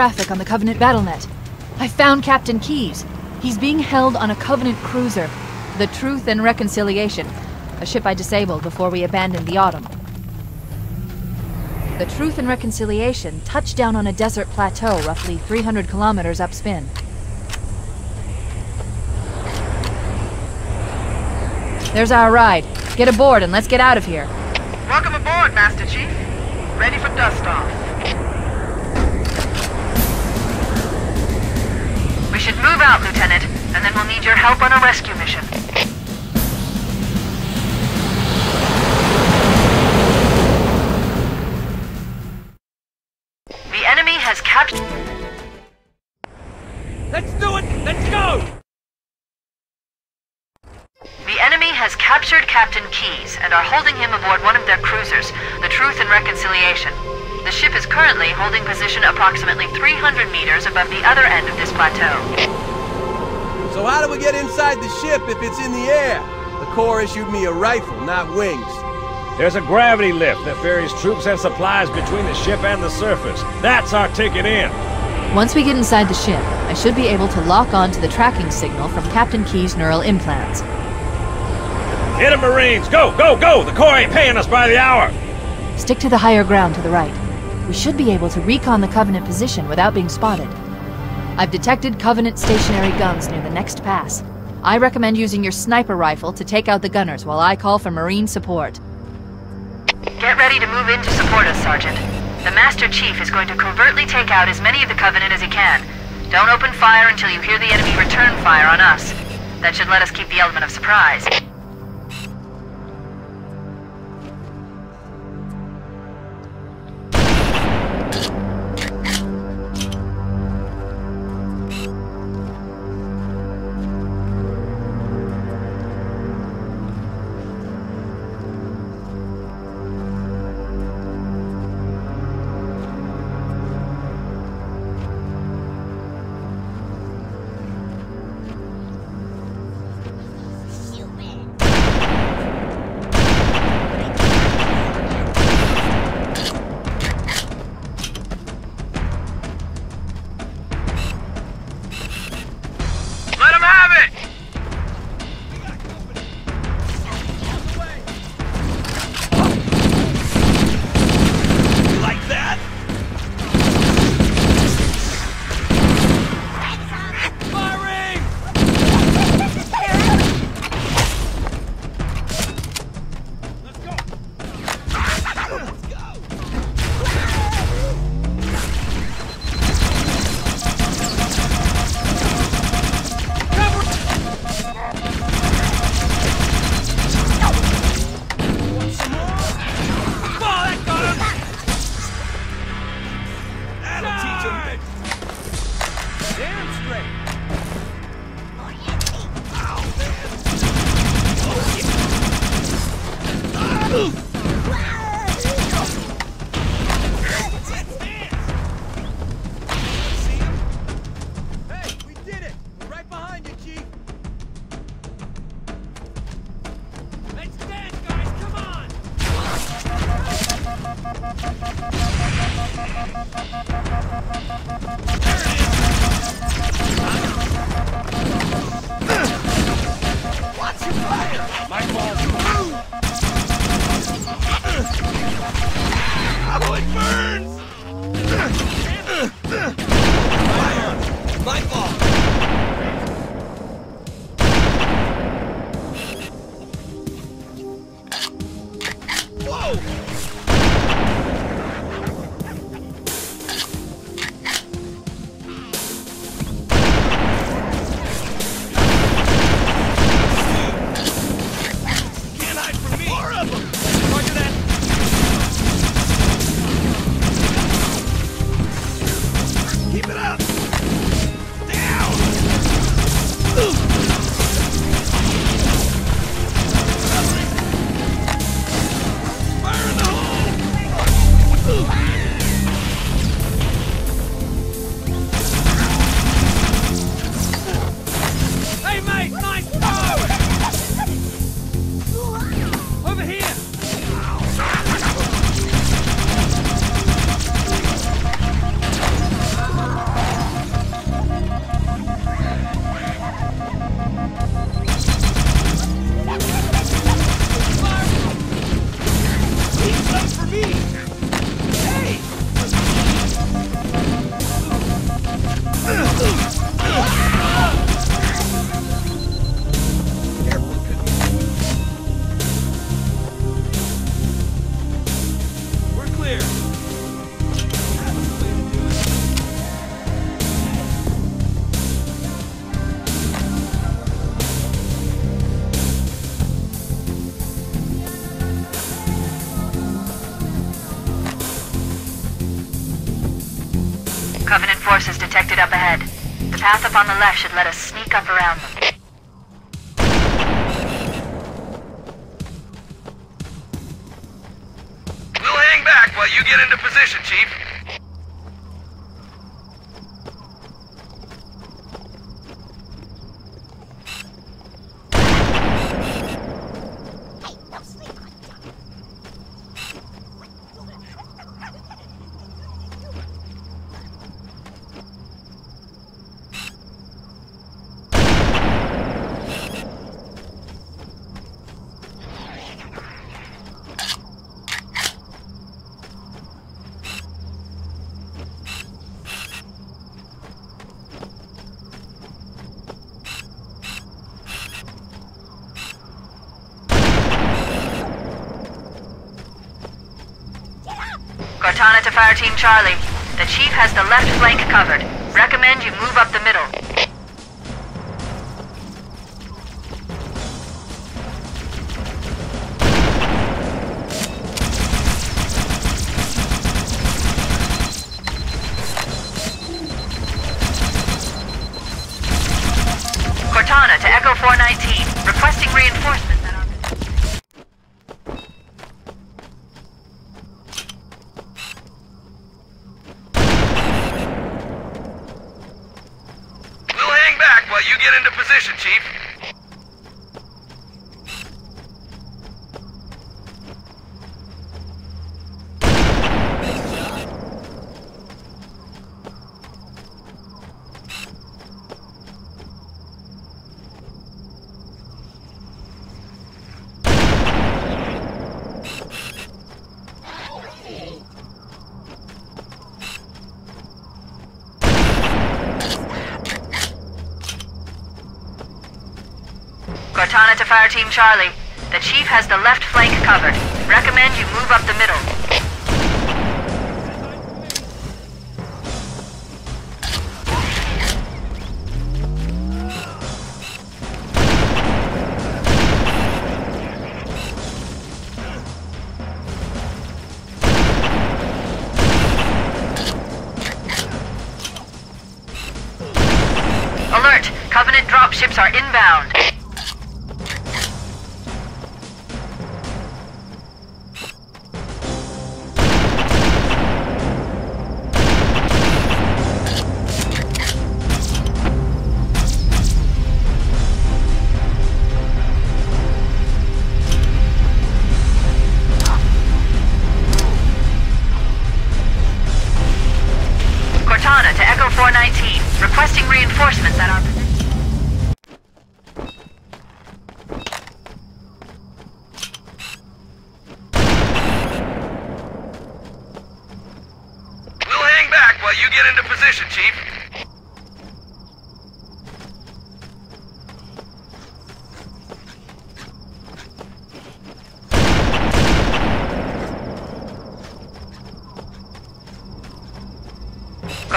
traffic on the Covenant BattleNet. I found Captain Keyes. He's being held on a Covenant cruiser, the Truth and Reconciliation, a ship I disabled before we abandoned the Autumn. The Truth and Reconciliation touched down on a desert plateau roughly 300 kilometers upspin. There's our ride. Get aboard and let's get out of here. Welcome aboard, Master Chief. Ready for dust off. We should move out, Lieutenant, and then we'll need your help on a rescue mission. The enemy has captured... Let's do it! Let's go! The enemy has captured Captain Keyes and are holding him aboard one of their cruisers, the Truth and Reconciliation. The ship is currently holding position approximately 300 meters above the other end of this plateau. So how do we get inside the ship if it's in the air? The Corps issued me a rifle, not wings. There's a gravity lift that ferries troops and supplies between the ship and the surface. That's our ticket in. Once we get inside the ship, I should be able to lock on to the tracking signal from Captain Keyes' neural implants. Hit 'em, Marines! Go, go, go! The Corps ain't paying us by the hour! Stick to the higher ground to the right. We should be able to recon the Covenant position without being spotted. I've detected Covenant stationary guns near the next pass. I recommend using your sniper rifle to take out the gunners while I call for Marine support. Get ready to move in to support us, Sergeant. The Master Chief is going to covertly take out as many of the Covenant as he can. Don't open fire until you hear the enemy return fire on us. That should let us keep the element of surprise. Whoa! Detected up ahead. The path up on the left should let us sneak up around them. We'll hang back while you get into position, Chief. Cortana to Fire Team Charlie. The Chief has the left flank covered. Recommend you move up the middle. Cortana to Echo 419. Requesting reinforcements at our... We'll hang back while you get into position, Chief. Cortana to Fire Team Charlie. The Chief has the left flank covered. Recommend you move up the middle.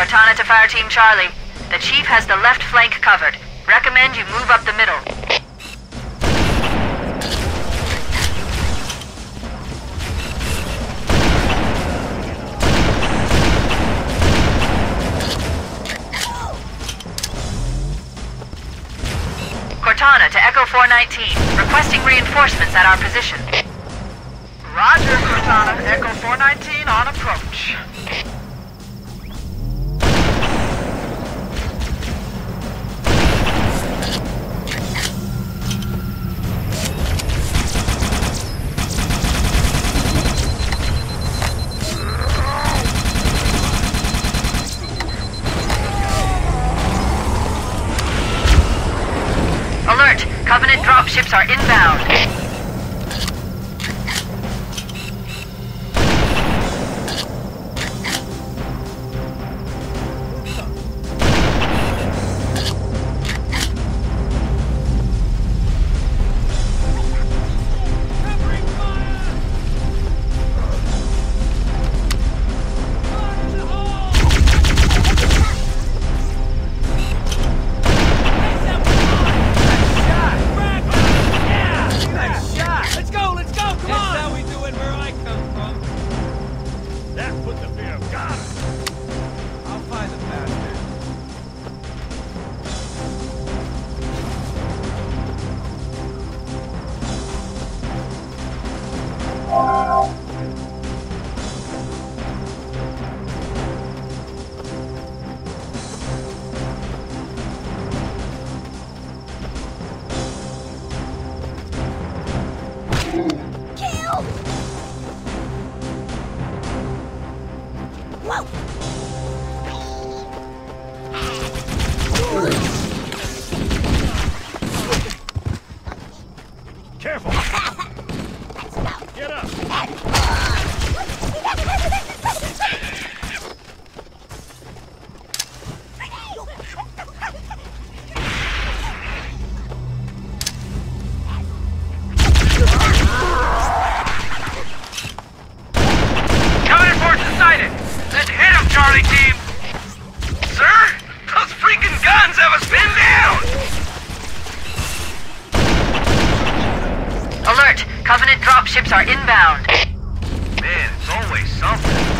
Cortana to Fire Team Charlie. The Chief has the left flank covered. Recommend you move up the middle. Cortana to Echo 419. Requesting reinforcements at our position. Roger, Cortana. Echo 419 on approach. Are inbound. Hit team! Sir? Those freaking guns have us pinned down! Alert! Covenant dropships are inbound. Man, it's always something.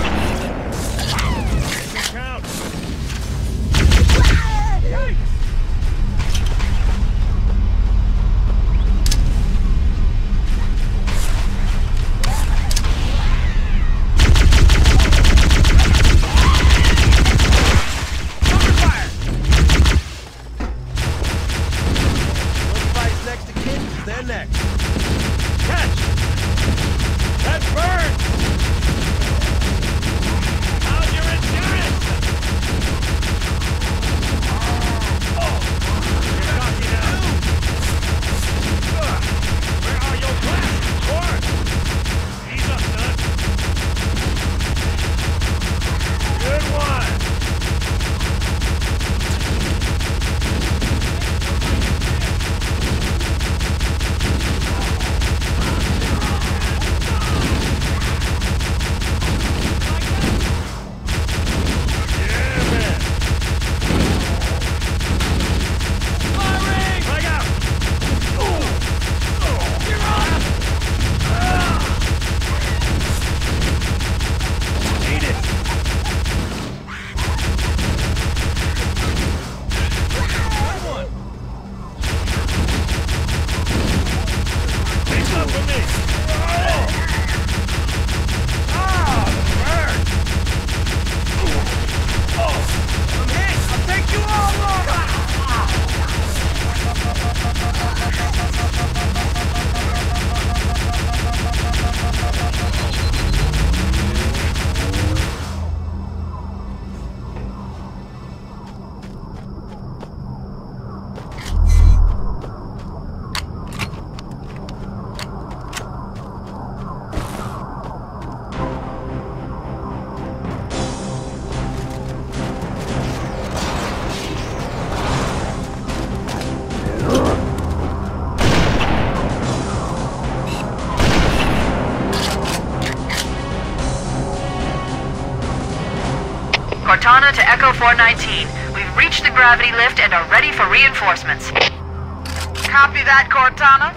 Cortana to Echo 419. We've reached the gravity lift and are ready for reinforcements. Copy that, Cortana.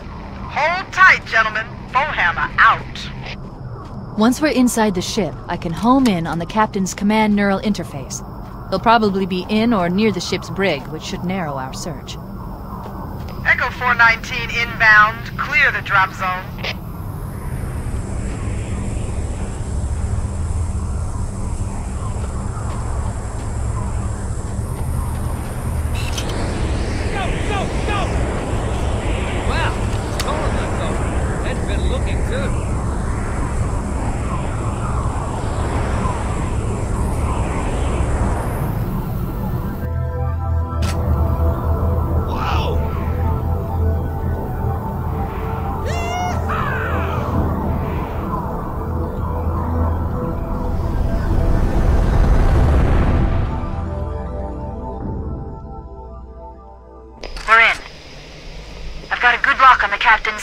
Hold tight, gentlemen. Foehammer out. Once we're inside the ship, I can home in on the captain's command neural interface. He'll probably be in or near the ship's brig, which should narrow our search. Echo 419 inbound. Clear the drop zone.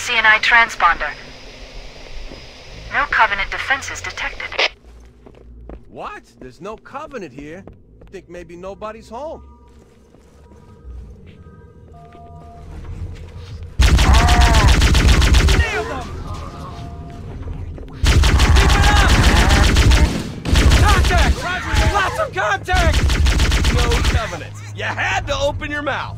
CNI transponder. No Covenant defenses detected. What? There's no covenant here. Think maybe nobody's home. Contact! No covenant. You had to open your mouth.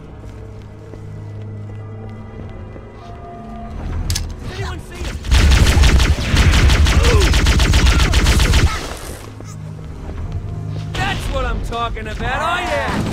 Talking about. Oh yeah.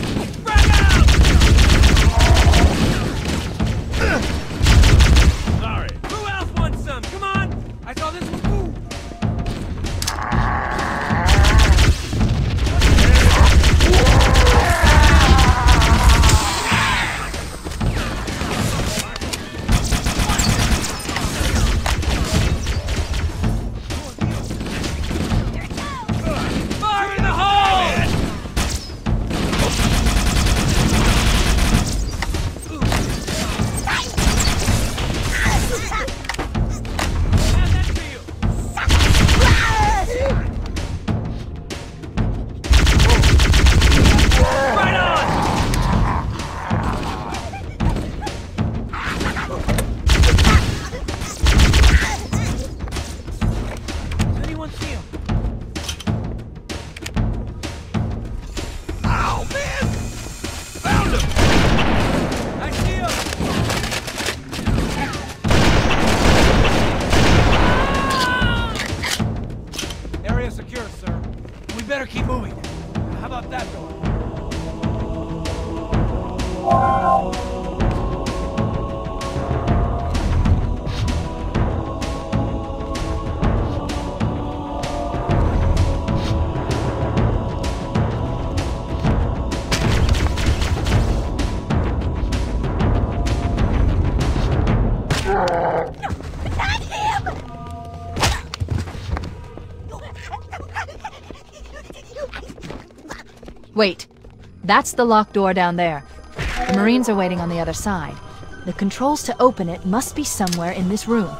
Wait. That's the locked door down there. The Marines are waiting on the other side. The controls to open it must be somewhere in this room.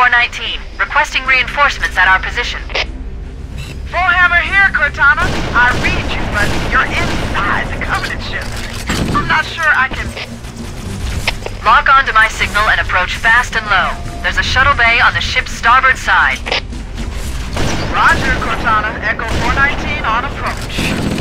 419, requesting reinforcements at our position. Foehammer here, Cortana. I read you, but you're inside the Covenant ship. I'm not sure I can... Lock onto my signal and approach fast and low. There's a shuttle bay on the ship's starboard side. Roger, Cortana. Echo 419 on approach.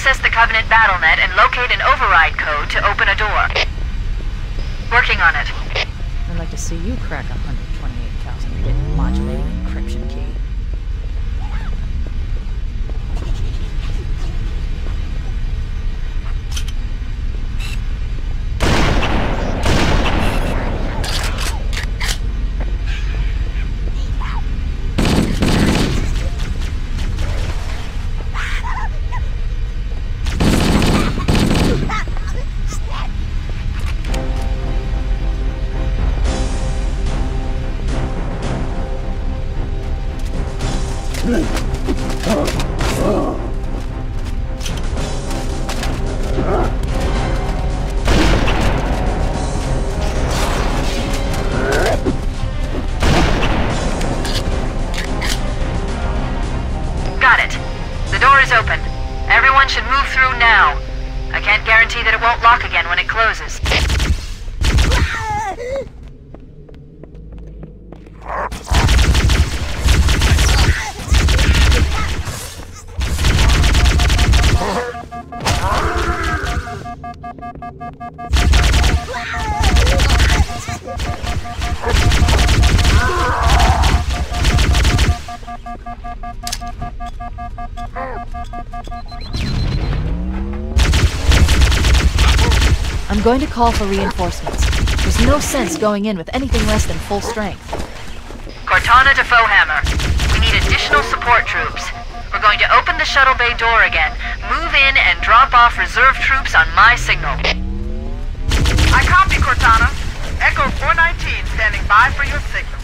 Access the Covenant BattleNet and locate an override code to open a door. Working on it. I'd like to see you crack a going to call for reinforcements. There's no sense going in with anything less than full strength. Cortana to Foehammer. We need additional support troops. We're going to open the shuttle bay door again, move in, and drop off reserve troops on my signal. I copy, Cortana. Echo 419 standing by for your signal.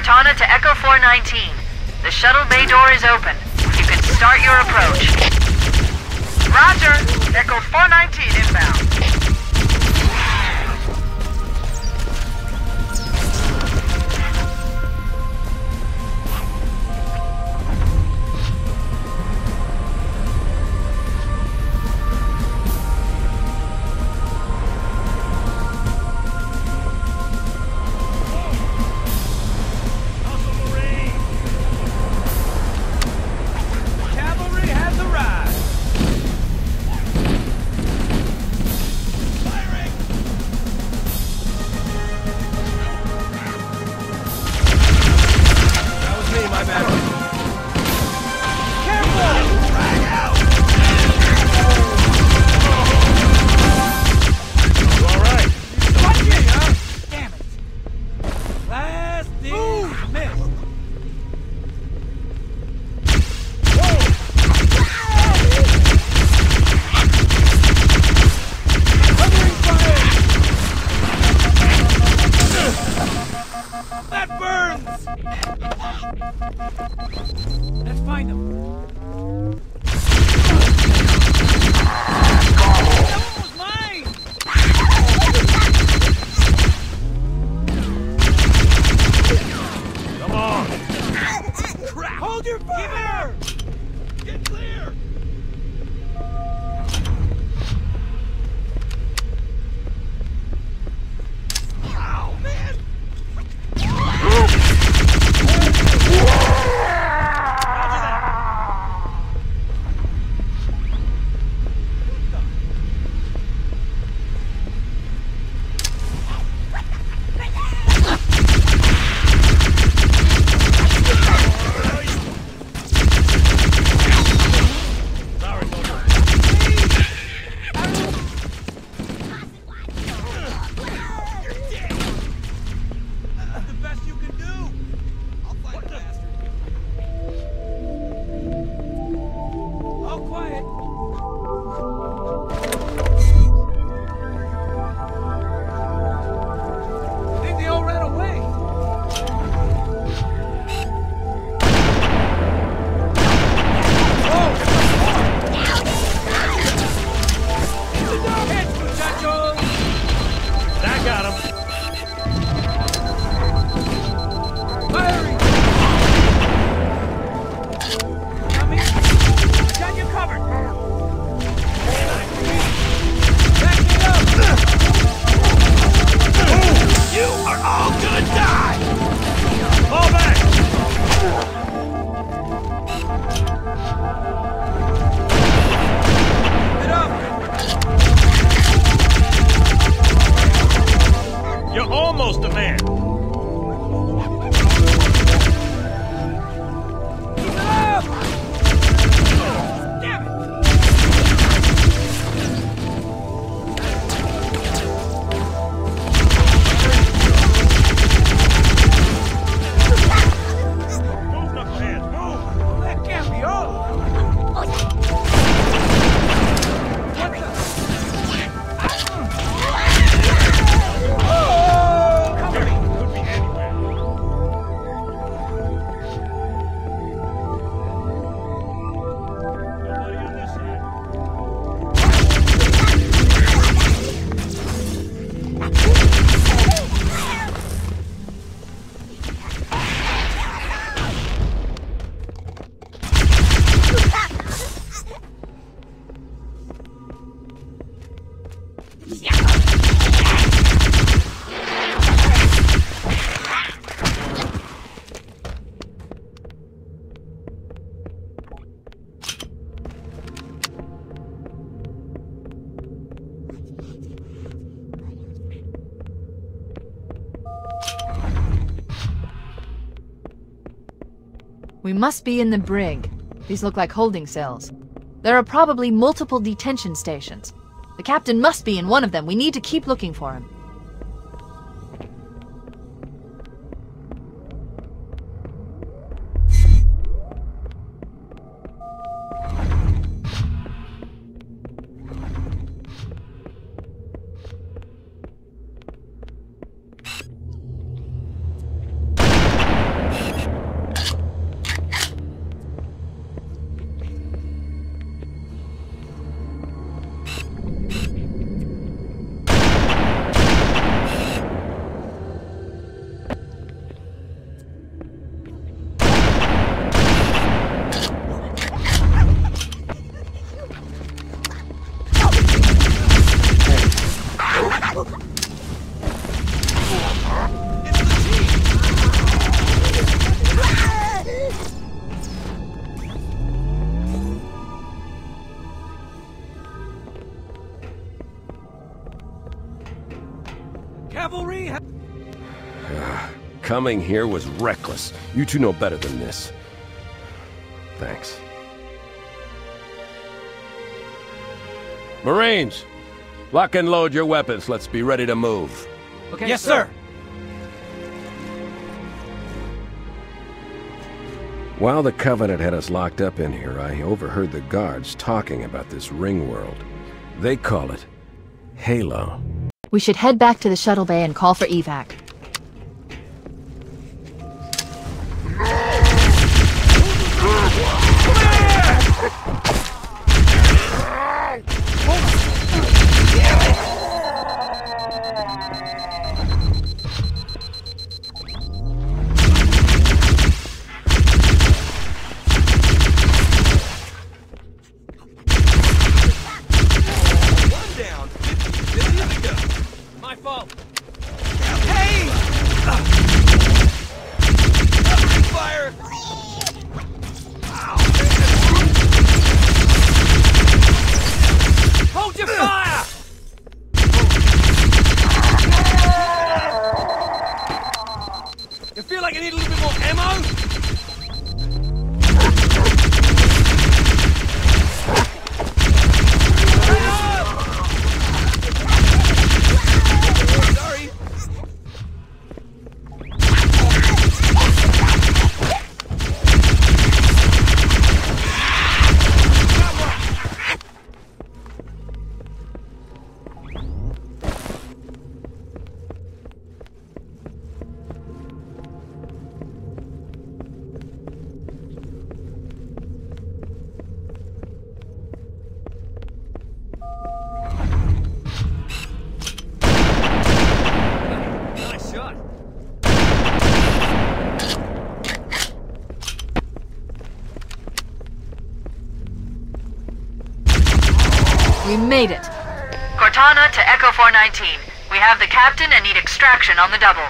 Cortana to Echo 419. The shuttle bay door is open. You can start your approach. Roger. Echo 419 inbound. Let's find them. Must be in the brig. These look like holding cells. There are probably multiple detention stations. The captain must be in one of them. We need to keep looking for him. Coming here was reckless. You two know better than this. Thanks. Marines! Lock and load your weapons. Let's be ready to move. Okay, Yes, sir. While the Covenant had us locked up in here, I overheard the guards talking about this ring world. They call it Halo. We should head back to the shuttle bay and call for evac. Made it. Cortana to Echo 419. We have the captain and need extraction on the double.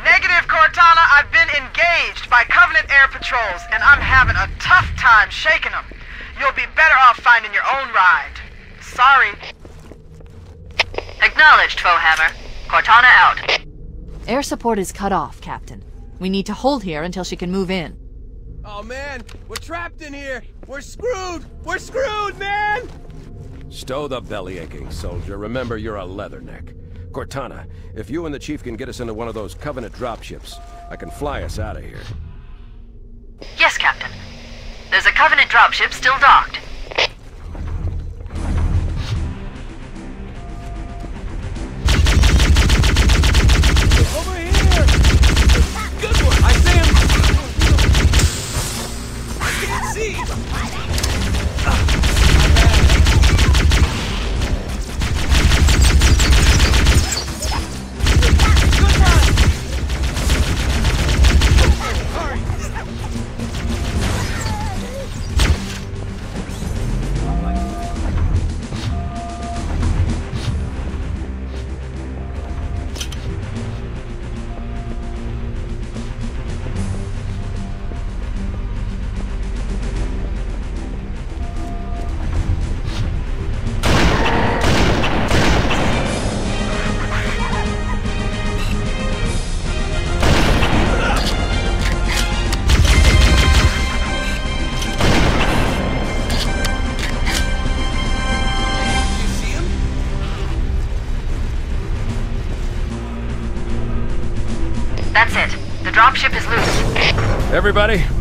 Negative, Cortana. I've been engaged by Covenant air patrols, and I'm having a tough time shaking them. You'll be better off finding your own ride. Sorry. Acknowledged, Foehammer. Cortana out. Air support is cut off, Captain. We need to hold here until she can move in. Oh man, we're trapped in here. We're screwed. We're screwed, man. Stow the belly aching, soldier. Remember, you're a leatherneck. Cortana, if you and the Chief can get us into one of those Covenant dropships, I can fly us out of here. Yes, Captain. There's a Covenant dropship still docked.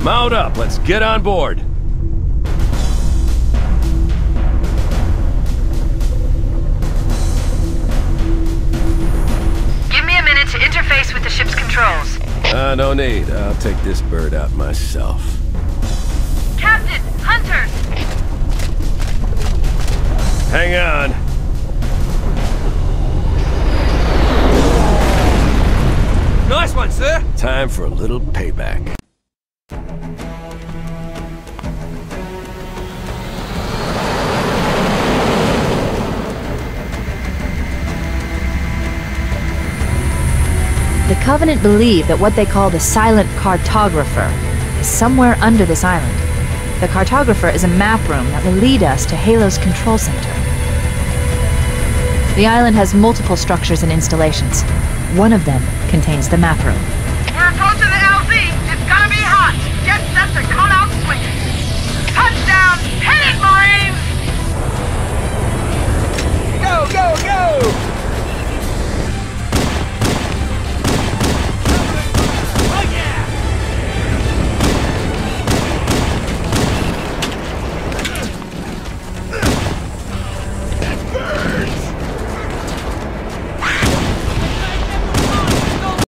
Mount up. Let's get on board. Give me a minute to interface with the ship's controls. Uh, no need. I'll take this bird out myself. Captain! Hunters! Hang on. Nice one, sir. Time for a little payback. Covenant believe that what they call the Silent Cartographer is somewhere under this island. The Cartographer is a map room that will lead us to Halo's control center. The island has multiple structures and installations. One of them contains the map room. We're approaching the LZ. It's gonna be hot. Get set to cut out swinging. Touchdown! Hit it, Marines! Go, go, go!